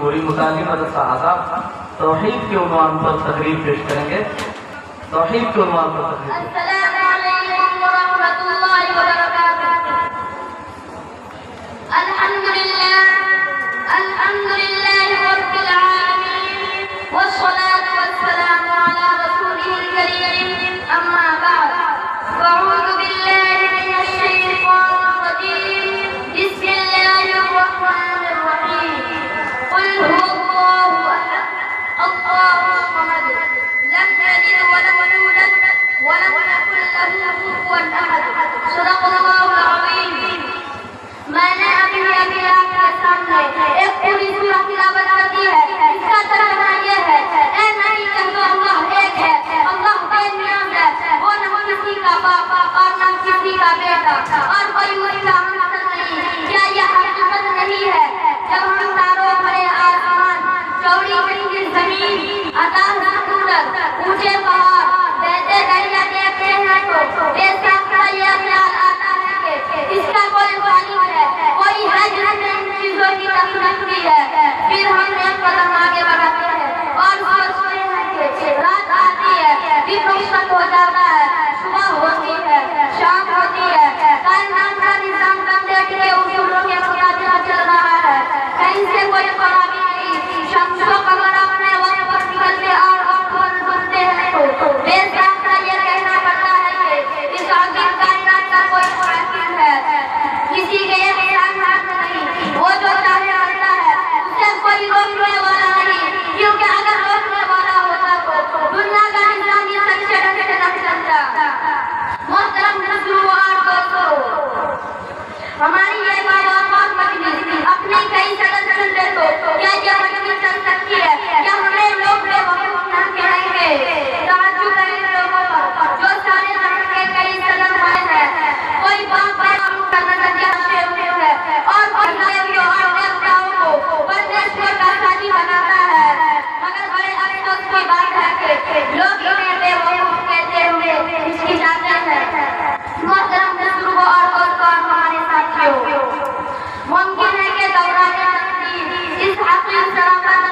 پوری مطالعہ حضرت صاحب توحید کے عنوان پر تقریر پیش کریں گے۔ توحید کے عنوان پر تقریر۔ السلام علیکم ورحمۃ اللہ وبرکاتہ۔ الحمد للہ الحمد ولم يكن له كفوا احد صدق الله العظيم میں نے ابھی ابھی آپ کے سامنے ایک پوری سورہ تلاوت کر دی ہے اس کا ترجمہ یہ ہے اے نبی کہہ اللہ ایک ہے اللہ بے نیاز ہے وہ نہ کسی کا باپ اور نہ کسی کا بیٹا اور کوئی اس کا ہمسر نہیں کیا یہ حقیقت نہیں ہے جب ہم تاروں بھرے آسمان چوڑی بڑی زمین عطا سکونت اونچے پہاڑ کی بات ہے کہ لوگ انہیں بے وقوف کہتے ہوئے ہچکچاتے ہیں محترم بزرگوں اور دوستوں اور ہمارے ساتھیوں، ممکن ہے کہ دوران اس حقیق سرا کا